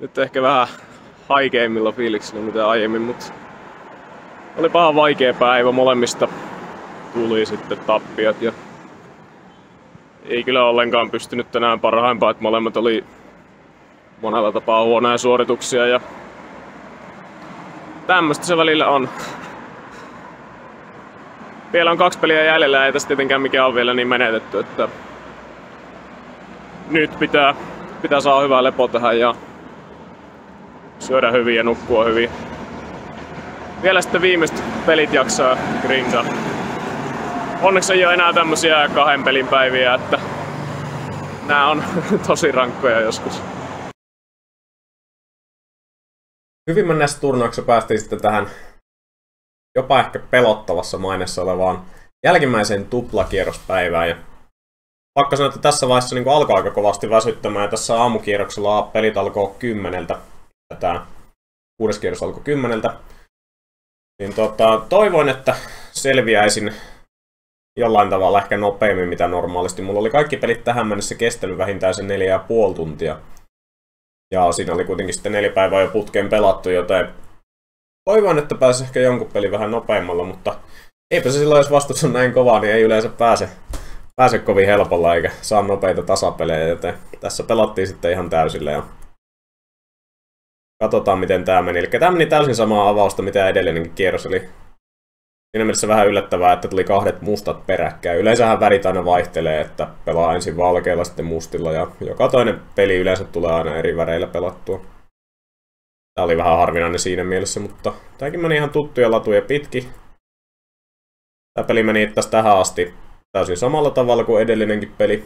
nyt ehkä vähän haikeimmilla fiiliksillä mitä aiemmin, mutta oli paha vaikea päivä molemmista. Tuli sitten tappiot ja ei kyllä ollenkaan pystynyt tänään parhaimpaa, että molemmat oli monella tapaa huonoja suorituksia ja tämmöistä se välillä on. Vielä on kaksi peliä jäljellä, ei tästä tietenkään mikään ole vielä niin menetetty, että nyt pitää, pitää saada hyvää lepo tähän ja syödä hyvin ja nukkua hyvin. Vielä sitten viimeiset pelit jaksaa grinda. Onneksi ei ole enää tämmösiä kahden pelin päiviä, että nämä on tosi rankkoja joskus. Hyvin näissä turnauksissa päästiin sitten tähän jopa ehkä pelottavassa mainessa olevaan jälkimmäiseen tuplakierrospäivään. Ja pakko sanoa, että tässä vaiheessa niin alkaa aika kovasti väsyttämään. Ja tässä aamukierroksella pelit alkoi kymmeneltä. Tämä kuudes kierros alkoi kymmeneltä. Niin tota, toivoin, että selviäisin jollain tavalla ehkä nopeammin mitä normaalisti. Mulla oli kaikki pelit tähän mennessä kestänyt vähintään sen neljä ja puoli tuntia. Ja siinä oli kuitenkin sitten neljä päivää jo putkeen pelattu, joten toivon, että pääsisi ehkä jonkun peli vähän nopeammalla, mutta eipä se silloin, jos vastus on näin kova, niin ei yleensä pääse, pääse kovin helpolla eikä saa nopeita tasapelejä, joten tässä pelattiin sitten ihan täysillä ja katsotaan miten tämä meni. Eli tämä meni täysin samaa avausta, mitä edellinenkin kierros, eli siinä mielessä vähän yllättävää, että tuli kahdet mustat peräkkäin. Yleensähän värit aina vaihtelee, että pelaa ensin valkeilla, sitten mustilla ja joka toinen peli yleensä tulee aina eri väreillä pelattua. Tämä oli vähän harvinainen siinä mielessä, mutta tämäkin meni ihan tuttuja latuja pitki. Tämä peli meni tästä tähän asti täysin samalla tavalla kuin edellinenkin peli.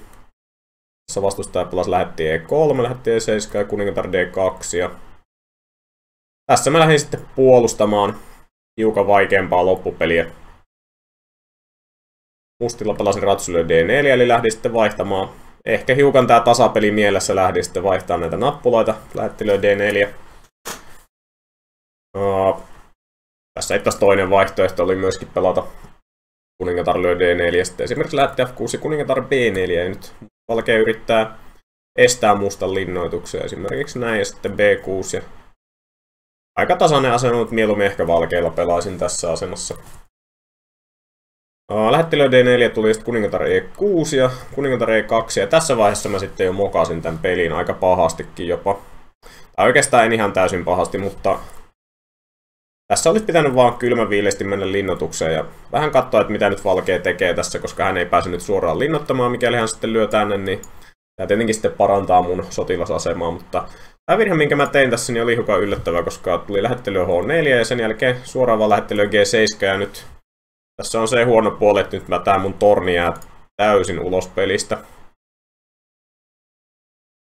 Tässä vastustaja pelasi lähetti E3, lähetti E7 ja kuningatar D2. Ja tässä mä lähdin sitten puolustamaan hiukan vaikeampaa loppupeliä. Mustilla pelasin ratsulle D4, eli lähdin sitten vaihtamaan. Ehkä hiukan tää tasapeli mielessä lähdin sitten vaihtamaan näitä nappuloita. Lähetti D4. Uh, tässä itse toinen vaihtoehto oli myöskin pelata kuningatar lyö D4, sitten esimerkiksi lähti F6 ja kuningatar B4, ja nyt valkea yrittää estää mustan linnoituksen esimerkiksi näin, ja sitten B6, ja aika tasainen asema, mutta mieluummin ehkä valkeilla pelaisin tässä asemassa. Lähettilö D4 tuli sitten kuningatar E6 ja kuningatar E2, ja tässä vaiheessa mä sitten jo mokasin tämän pelin aika pahastikin jopa. Tai oikeastaan en ihan täysin pahasti, mutta tässä olisi pitänyt vaan kylmäviilesti mennä linnoitukseen ja vähän katsoa, että mitä nyt Valkea tekee tässä, koska hän ei pääse nyt suoraan linnoittamaan, mikäli hän sitten lyö tänne, niin tämä tietenkin sitten parantaa mun sotilasasemaa, mutta tämä virhe, minkä mä tein tässä, niin oli hiukan yllättävä, koska tuli lähettely H4 ja sen jälkeen suoraan vaan lähettely G7 ja nyt tässä on se huono puoli, että nyt mä tää mun torni jää täysin ulos pelistä.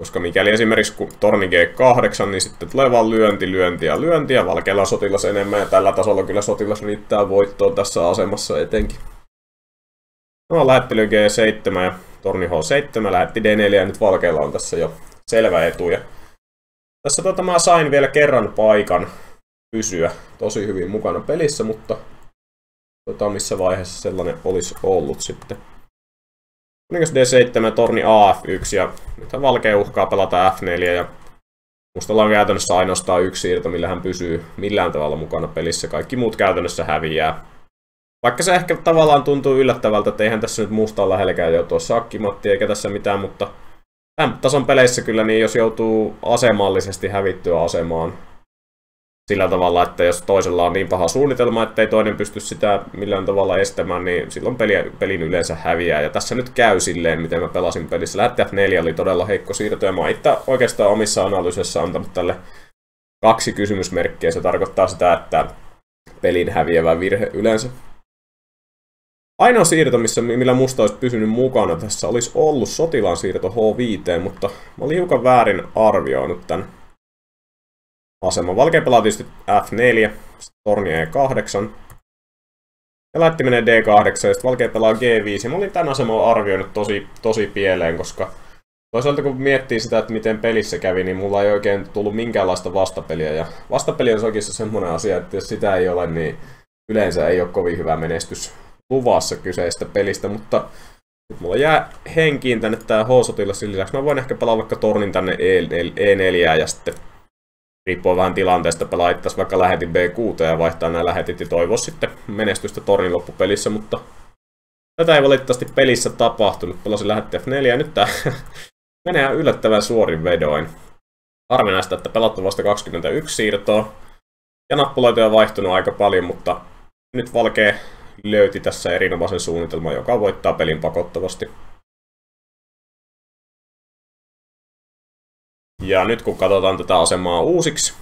Koska mikäli esimerkiksi kun torni G8, niin sitten tulee vaan lyönti, lyönti ja lyönti, ja valkealla on sotilas enemmän, ja tällä tasolla kyllä sotilas riittää voittoon tässä asemassa etenkin. No, lähettely G7 ja torni H7, lähetti D4, ja nyt valkealla on tässä jo selvä etu. Ja tässä tota mä sain vielä kerran paikan pysyä tosi hyvin mukana pelissä, mutta tota, missä vaiheessa sellainen olisi ollut sitten. Kuningas D7, torni AF1 ja nyt valkea uhkaa pelata F4 ja Mustalla on käytännössä ainoastaan yksi siirto, millä hän pysyy millään tavalla mukana pelissä. Kaikki muut käytännössä häviää. Vaikka se ehkä tavallaan tuntuu yllättävältä, että eihän tässä nyt musta ole lähelläkään joutua sakkimatti eikä tässä mitään, mutta tämän tason peleissä kyllä, niin jos joutuu asemallisesti hävittyä asemaan, sillä tavalla, että jos toisella on niin paha suunnitelma, että ei toinen pysty sitä millään tavalla estämään, niin silloin peli, pelin yleensä häviää. Ja tässä nyt käy silleen, miten mä pelasin pelissä. Lähetti F4 oli todella heikko siirto, ja mä itse oikeastaan omissa analyyseissa antanut tälle kaksi kysymysmerkkiä. Se tarkoittaa sitä, että pelin häviävä virhe yleensä. Ainoa siirto, missä, millä musta olisi pysynyt mukana tässä, olisi ollut sotilaan siirto H5, mutta mä olin hiukan väärin arvioinut tämän asema. Valkea pelaa tietysti F4, torni E8. Ja lähti menee D8 ja sitten valkea pelaa G5. Ja mä olin tämän aseman arvioinut tosi, tosi pieleen, koska toisaalta kun miettii sitä, että miten pelissä kävi, niin mulla ei oikein tullut minkäänlaista vastapeliä. Ja vastapeli on sokissa semmoinen asia, että jos sitä ei ole, niin yleensä ei ole kovin hyvä menestys luvassa kyseistä pelistä, mutta nyt mulla jää henkiin tänne tää H-sotilas lisäksi. Mä voin ehkä pelaa vaikka tornin tänne E4 e ja sitten riippuu vähän tilanteesta, pelaittaisi vaikka lähetin B6 ja vaihtaa nämä lähetit ja toivoa sitten menestystä tornin loppupelissä, mutta tätä ei valitettavasti pelissä tapahtunut. Pelasin lähetti F4 ja nyt tämä menee yllättävän suorin vedoin. Harvinaista, että pelattu vasta 21 siirtoa. Ja nappuloita on vaihtunut aika paljon, mutta nyt Valkee löyti tässä erinomaisen suunnitelman, joka voittaa pelin pakottavasti. Ja nyt kun katsotaan tätä asemaa uusiksi,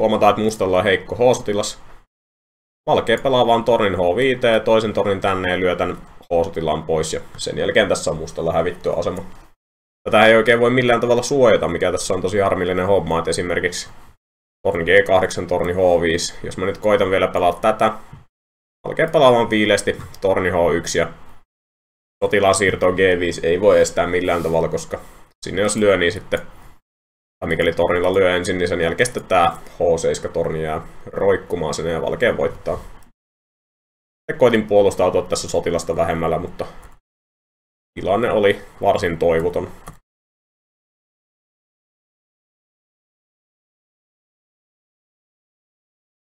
huomataan, että mustalla on heikko H-sotilas. Valkea pelaa vaan tornin H5 ja toisen tornin tänne ja lyö tämän pois ja sen jälkeen tässä on mustalla hävitty asema. Tätä ei oikein voi millään tavalla suojata, mikä tässä on tosi harmillinen homma, että esimerkiksi torni G8, torni H5. Jos mä nyt koitan vielä pelata tätä, alkee pelaamaan viileesti torni H1 ja sotilaan siirtoa G5 ei voi estää millään tavalla, koska sinne jos lyö, niin sitten tai mikäli tornilla lyö ensin, niin sen jälkeen sitten tämä H7-torni jää roikkumaan sinne ja valkea voittaa. Ja koitin puolustautua tässä sotilasta vähemmällä, mutta tilanne oli varsin toivoton.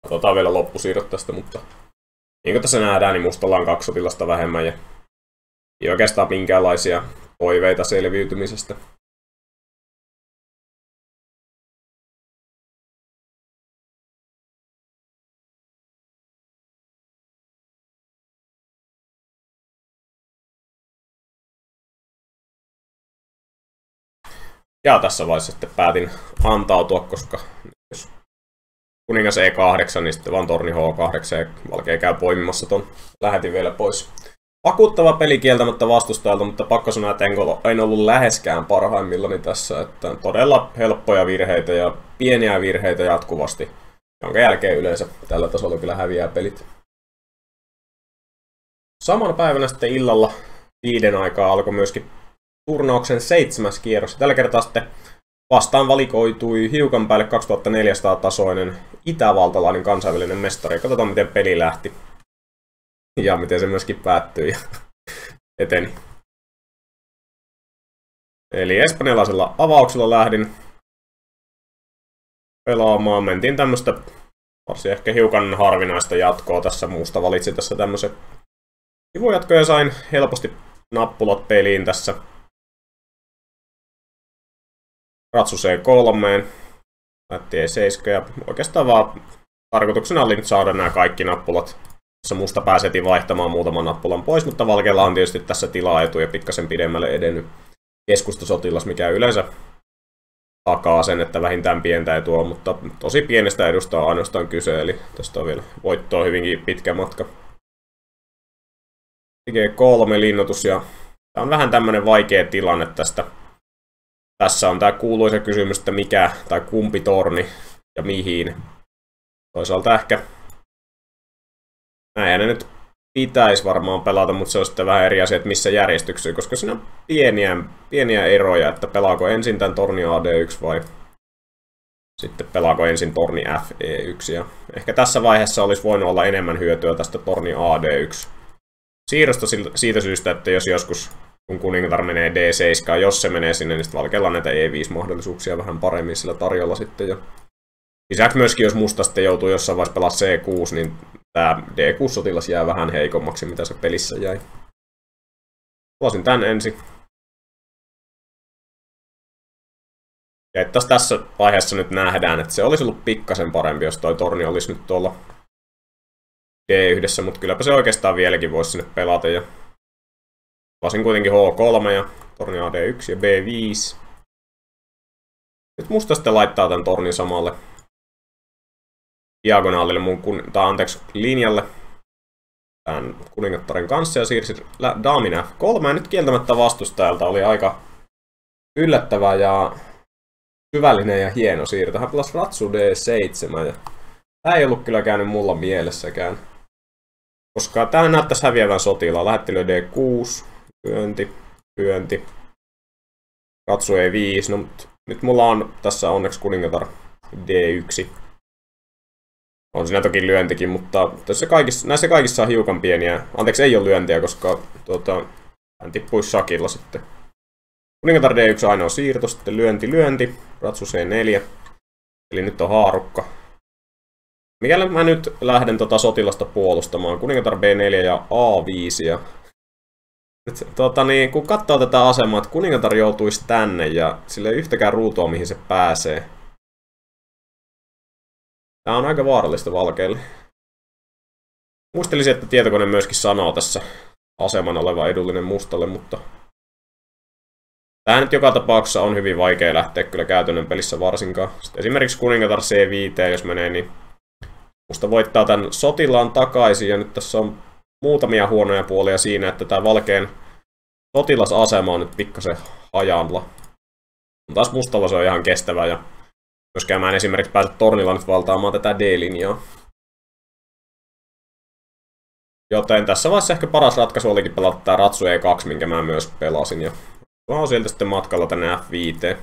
Katsotaan vielä loppusiirrot tästä, mutta niin kuin tässä nähdään, niin mustalla on kaksi sotilasta vähemmän ja ei oikeastaan minkäänlaisia toiveita selviytymisestä. Ja tässä vaiheessa sitten päätin antautua, koska kuningas E8, niin sitten vaan torni H8 ja valkea käy poimimassa ton lähetin vielä pois. Vakuuttava peli kieltämättä vastustajalta, mutta pakko sanoa, että en ollut läheskään parhaimmillani tässä. Että todella helppoja virheitä ja pieniä virheitä jatkuvasti, jonka jälkeen yleensä tällä tasolla kyllä häviää pelit. Samana päivänä sitten illalla viiden aikaa alkoi myöskin turnauksen seitsemäs kierros. Tällä kertaa sitten vastaan valikoitui hiukan päälle 2400 tasoinen itävaltalainen kansainvälinen mestari. Katsotaan miten peli lähti. Ja miten se myöskin päättyi ja eteni. Eli espanjalaisella avauksella lähdin pelaamaan. Mentiin tämmöistä varsin ehkä hiukan harvinaista jatkoa tässä. Muusta valitsin tässä tämmöisen sivujatko ja sain helposti nappulat peliin tässä ratsu C3, lähti E7 ja oikeastaan vaan tarkoituksena oli nyt saada nämä kaikki nappulat. Tässä musta pääsetin vaihtamaan muutaman nappulan pois, mutta valkealla on tietysti tässä tilaa ja pikkasen pidemmälle edennyt keskustasotilas, mikä yleensä takaa sen, että vähintään pientä etua, mutta tosi pienestä edusta on ainoastaan kyse, eli tästä on vielä voittoa hyvinkin pitkä matka. G3 linnoitus ja tämä on vähän tämmöinen vaikea tilanne tästä tässä on tämä kuuluisa kysymys, että mikä tai kumpi torni ja mihin. Toisaalta ehkä näin ne nyt pitäisi varmaan pelata, mutta se on sitten vähän eri asia, että missä järjestyksessä, koska siinä on pieniä, pieniä eroja, että pelaako ensin tämän torni AD1 vai sitten pelaako ensin torni FE1. Ja ehkä tässä vaiheessa olisi voinut olla enemmän hyötyä tästä torni AD1 siirrosta siitä syystä, että jos joskus kun kuningatar menee D7, jos se menee sinne, niin sitten valkealla näitä E5-mahdollisuuksia vähän paremmin sillä tarjolla sitten. Ja lisäksi myöskin, jos musta sitten joutuu jossain vaiheessa pelaa C6, niin tämä D6-sotilas jää vähän heikommaksi, mitä se pelissä jäi. Pelasin tän ensin. Ja että tässä vaiheessa nyt nähdään, että se olisi ollut pikkasen parempi, jos toi torni olisi nyt tuolla D1, mutta kylläpä se oikeastaan vieläkin voisi sinne pelata. Ja Pelasin kuitenkin H3 ja torni AD1 ja B5. Nyt musta sitten laittaa tämän tornin samalle diagonaalille mun kun, tai anteeksi, linjalle tämän kuningattaren kanssa ja siirsi daamin F3. Ja nyt kieltämättä vastustajalta oli aika yllättävä ja syvällinen ja hieno siirto. Hän pelasi ratsu D7 ja tämä ei ollut kyllä käynyt mulla mielessäkään. Koska tämä näyttäisi häviävän sotilaan. Lähettely D6, Pyönti, pyönti. Katsu ei 5. No, nyt mulla on tässä onneksi kuningatar D1. On siinä toki lyöntikin, mutta tässä kaikissa, näissä kaikissa on hiukan pieniä. Anteeksi, ei ole lyöntiä, koska tuota, hän tippuisi sakilla sitten. Kuningatar D1 ainoa siirto, sitten lyönti, lyönti, ratsu C4. Eli nyt on haarukka. Mikäli mä nyt lähden tota sotilasta puolustamaan, kuningatar B4 ja A5 ja nyt, tota niin, kun katsoo tätä asemaa, että kuningatar joutuisi tänne ja sille ei yhtäkään ruutua, mihin se pääsee. Tää on aika vaarallista valkeille. Muistelisin, että tietokone myöskin sanoo tässä aseman oleva edullinen mustalle, mutta Tämä nyt joka tapauksessa on hyvin vaikea lähteä kyllä käytännön pelissä varsinkaan. Sitten esimerkiksi kuningatar C5, jos menee, niin musta voittaa tämän sotilaan takaisin. Ja nyt tässä on muutamia huonoja puolia siinä, että tämä valkeen sotilasasema on nyt pikkasen hajalla. Mutta taas mustalla se on ihan kestävä ja myöskään mä en esimerkiksi pääse tornilla nyt valtaamaan tätä D-linjaa. Joten tässä vaiheessa ehkä paras ratkaisu olikin pelata tämä Ratsu E2, minkä mä myös pelasin. Ja mä oon sieltä sitten matkalla tänne F5.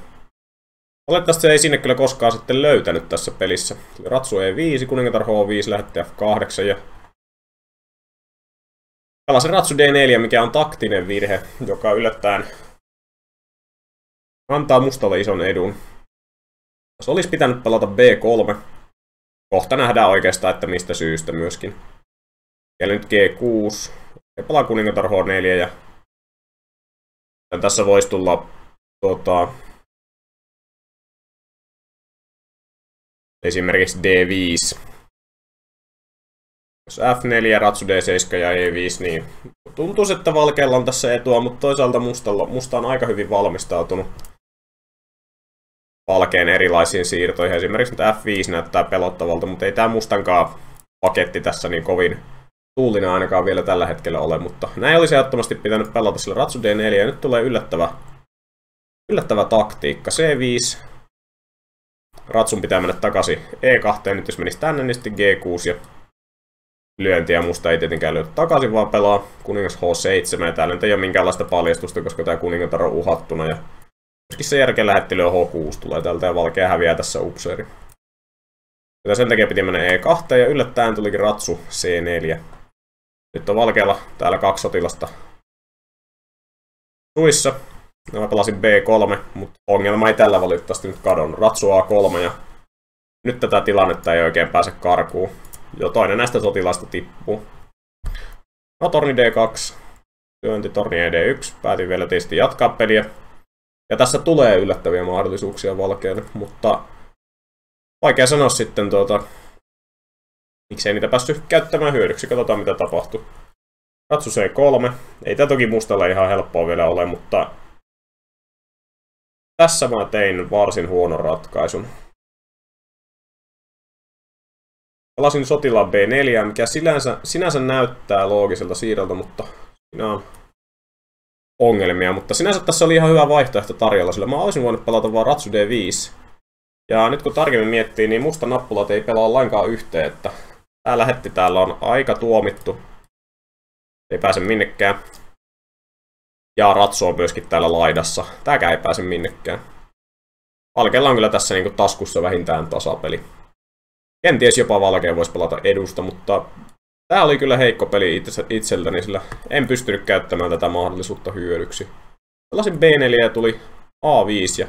Olettavasti se ei sinne kyllä koskaan sitten löytänyt tässä pelissä. Ratsu E5, kuningatar H5, lähetti F8 ja pelasin Ratsu D4, mikä on taktinen virhe, joka yllättäen antaa mustalle ison edun. Tässä olisi pitänyt pelata B3. Kohta nähdään oikeastaan, että mistä syystä myöskin. Eli nyt G6. Ja pelaa kuningatar H4 ja tässä voisi tulla tuota, esimerkiksi D5. Jos F4, Ratsu D7 ja E5, niin tuntuu, että Valkealla on tässä etua, mutta toisaalta mustalla, musta on aika hyvin valmistautunut Valkeen erilaisiin siirtoihin. Esimerkiksi F5 näyttää pelottavalta, mutta ei tämä mustankaan paketti tässä niin kovin tuulinen ainakaan vielä tällä hetkellä ole, mutta näin olisi ehdottomasti pitänyt pelata sillä Ratsu D4 ja nyt tulee yllättävä, yllättävä taktiikka. C5. Ratsun pitää mennä takaisin E2, nyt jos menisi tänne, niin sitten G6 ja lyöntiä musta ei tietenkään lyödä takaisin, vaan pelaa kuningas H7 ja täällä nyt ei ole minkäänlaista paljastusta, koska tämä kuningatar on uhattuna ja myöskin se järkeä lähettely H6 tulee täältä ja valkea häviää tässä upseeri. Ja sen takia piti mennä E2 ja yllättäen tulikin ratsu C4. Nyt on valkealla täällä kaksi sotilasta suissa. No, mä pelasin B3, mutta ongelma ei tällä valitettavasti nyt kadonnut. Ratsu A3 ja nyt tätä tilannetta ei oikein pääse karkuun. Jo toinen näistä sotilaista tippuu. No torni D2, työnti torni ED1, päätin vielä tietysti jatkaa peliä. Ja tässä tulee yllättäviä mahdollisuuksia valkeille, mutta vaikea sanoa sitten tuota, miksei niitä päästy käyttämään hyödyksi. Katsotaan mitä tapahtuu. Ratsu C3. Ei tämä toki mustalla ihan helppoa vielä ole, mutta tässä mä tein varsin huonon ratkaisun. Pelasin sotilaan B4, mikä sinänsä, sinänsä näyttää loogiselta siirrolta, mutta siinä on ongelmia. Mutta sinänsä tässä oli ihan hyvä vaihtoehto tarjolla, sillä mä olisin voinut pelata vaan Ratsu D5. Ja nyt kun tarkemmin miettii, niin musta nappulat ei pelaa lainkaan yhteen, että Tää lähetti täällä on aika tuomittu. Ei pääse minnekään. Ja Ratsu on myöskin täällä laidassa. Tääkään ei pääse minnekään. Valkealla on kyllä tässä niinku taskussa vähintään tasapeli. Kenties jopa Valkea voisi pelata edusta, mutta tää oli kyllä heikko peli itse, itseltäni, sillä en pystynyt käyttämään tätä mahdollisuutta hyödyksi. Pelasin B4 ja tuli A5 ja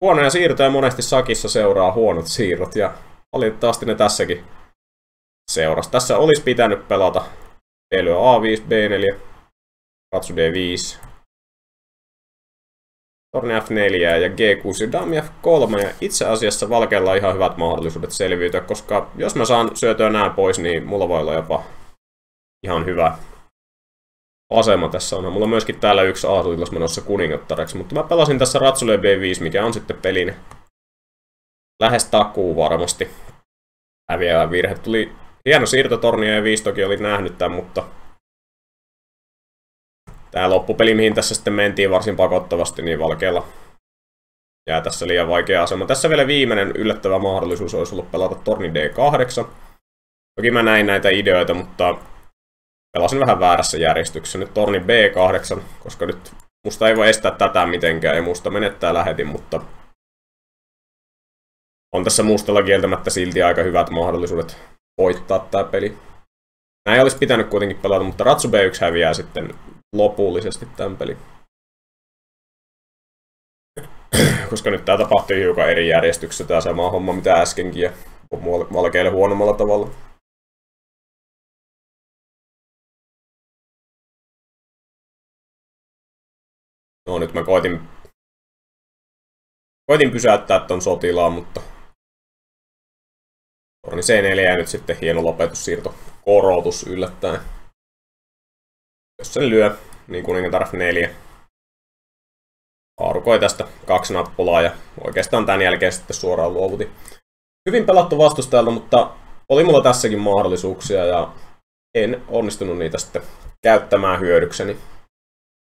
huonoja siirtoja monesti sakissa seuraa huonot siirrot ja valitettavasti ne tässäkin seurasi. Tässä olisi pitänyt pelata Elyä A5, B4, Ratsu D5, Torni F4 ja G6 ja Dami F3. Ja itse asiassa Valkealla on ihan hyvät mahdollisuudet selviytyä, koska jos mä saan syötyä nämä pois, niin mulla voi olla jopa ihan hyvä asema tässä on. Mulla on myöskin täällä yksi aasuilas menossa kuningattareksi, mutta mä pelasin tässä Ratsulle B5, mikä on sitten pelin lähes takuu varmasti häviävä virhe. Tuli hieno siirtotorni ja viisi toki oli nähnyt tämän, mutta tämä loppupeli, mihin tässä sitten mentiin varsin pakottavasti, niin valkealla jää tässä liian vaikea asema. Tässä vielä viimeinen yllättävä mahdollisuus olisi ollut pelata torni D8. Toki mä näin näitä ideoita, mutta pelasin vähän väärässä järjestyksessä. Nyt torni B8, koska nyt musta ei voi estää tätä mitenkään ja musta menettää lähetin, mutta on tässä mustalla kieltämättä silti aika hyvät mahdollisuudet voittaa tämä peli. Näin olisi pitänyt kuitenkin pelata, mutta Ratsu B1 häviää sitten lopullisesti tämän pelin. koska nyt tää tapahtui hiukan eri järjestyksessä tämä sama homma mitä äskenkin ja valkeille huonommalla tavalla. No nyt mä koitin, koitin pysäyttää ton sotilaan, mutta Torni C4 ja nyt sitten hieno lopetussiirto, korotus yllättäen. Jos sen lyö, niin kuningatar F4. Haarukoi tästä kaksi nappulaa ja oikeastaan tämän jälkeen sitten suoraan luovutin. Hyvin pelattu vastustajalta, mutta oli mulla tässäkin mahdollisuuksia ja en onnistunut niitä sitten käyttämään hyödykseni.